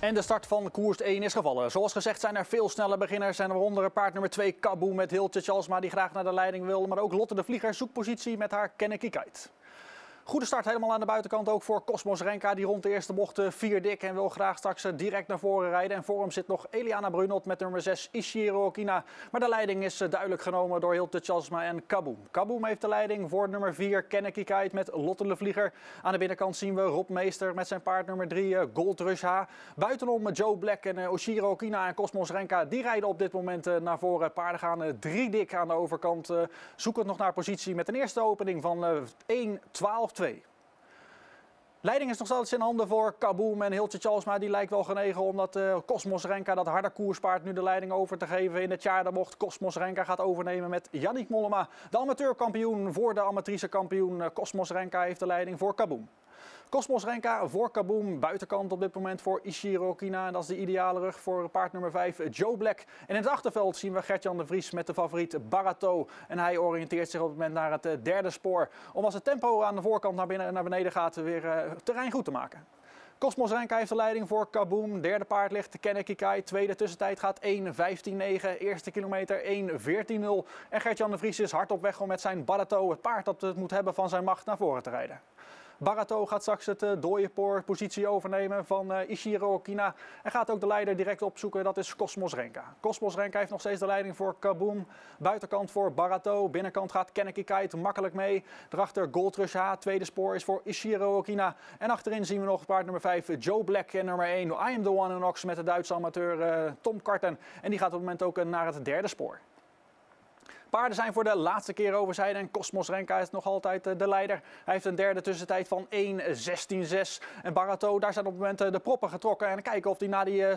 En de start van koers 1 is gevallen. Zoals gezegd zijn er veel snelle beginners. En waaronder paard nummer 2 Kaboe met Hiltje Chalsma die graag naar de leiding wil. Maar ook Lotte de Vlieger zoekt positie met haar Kennedy Kite. Goede start helemaal aan de buitenkant ook voor Cosmos Renka. Die rond de eerste bocht eh, vier dik en wil graag straks eh, direct naar voren rijden. En voor hem zit nog Eliana Brunot met nummer 6 Ishiro Okina. Maar de leiding is eh, duidelijk genomen door Hilte Chasma en Kaboom. Kaboom heeft de leiding voor nummer 4 Kennedy Kite met Lotte Le Vlieger. Aan de binnenkant zien we Rob Meester met zijn paard nummer 3 Gold Rush H. Buitenom Joe Black en Oshiro Okina en Cosmos Renka. Die rijden op dit moment naar voren. Paarden gaan drie dik aan de overkant. Zoeken nog naar positie met een eerste opening van 1-12-2. Leiding is nog steeds in handen voor Kaboom en Hiltje Chalsma. Die lijkt wel genegen om dat uh, Cosmos Renka, dat harde koerspaard, nu de leiding over te geven. In het jaar dat mocht Cosmos Renka gaat overnemen met Yannick Mollema. De amateurkampioen voor de amatrice kampioen. Uh, Cosmos Renka heeft de leiding voor Kaboom. Cosmos Renka voor Kaboom. Buitenkant op dit moment voor Ishiro Kina. En dat is de ideale rug voor paard nummer 5, Joe Black. En in het achterveld zien we Gertjan de Vries met de favoriet Barato. En hij oriënteert zich op het moment naar het eh, derde spoor. Om als het tempo aan de voorkant naar, binnen, naar beneden gaat, weer uh, terrein goed te maken. Cosmos Renka heeft de leiding voor Kaboom. Derde paard ligt Kennedy Kai. Tweede tussentijd gaat 1.15.9. Eerste kilometer 1.14.0. En Gertjan de Vries is hard op weg om met zijn Barato, het paard dat het moet hebben van zijn macht, naar voren te rijden. Barato gaat straks het uh, dooie positie overnemen van uh, Ishiro Okina. En gaat ook de leider direct opzoeken, dat is Cosmos Renka. Cosmos Renka heeft nog steeds de leiding voor Kaboom. Buitenkant voor Barato. Binnenkant gaat Kennedy Kite makkelijk mee. Daarachter Gold Rush H. Tweede spoor is voor Ishiro Okina. En achterin zien we nog paard nummer 5 Joe Black en nummer 1 I Am The One in Ox met de Duitse amateur uh, Tom Karten. En die gaat op het moment ook naar het derde spoor. Paarden zijn voor de laatste keer overzijde en Cosmos Renka is nog altijd eh, de leider. Hij heeft een derde tussentijd van 1.16.6. En Barato, daar zijn op het moment eh, de proppen getrokken. En kijken of hij na die eh,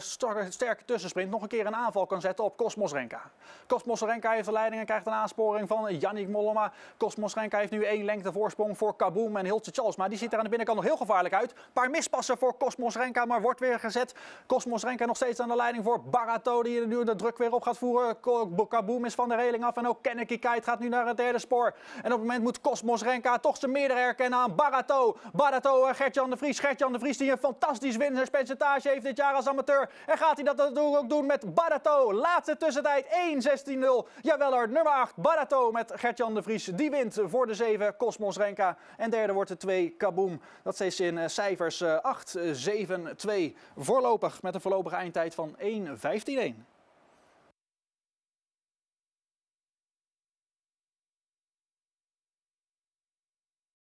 sterke tussensprint nog een keer een aanval kan zetten op Cosmos Renka. Cosmos Renka heeft de leiding en krijgt een aansporing van Yannick Mollema. Cosmos Renka heeft nu één lengte voorsprong voor Kaboom en Hiltje Charles. Maar die ziet er aan de binnenkant nog heel gevaarlijk uit. Paar mispassen voor Cosmos Renka, maar wordt weer gezet. Cosmos Renka nog steeds aan de leiding voor Barato, die nu de druk weer op gaat voeren. Kaboom is van de reling af en ook Kennedy Kite gaat nu naar het derde spoor. En op het moment moet Cosmos Renka toch zijn meerdere herkennen aan Barato. Barato, uh, Gertjan de Vries. Gertjan de Vries die een fantastisch winnerspercentage heeft dit jaar als amateur. En gaat hij dat ook doen met Barato. Laatste tussentijd 1.16.0, Jawel hoor, nummer 8 Barato met Gertjan de Vries. Die wint voor de 7 Cosmos Renka. En derde wordt de 2 Kaboom. Dat steeds in uh, cijfers uh, 8, 7, 2 voorlopig met een voorlopige eindtijd van 1.15.1.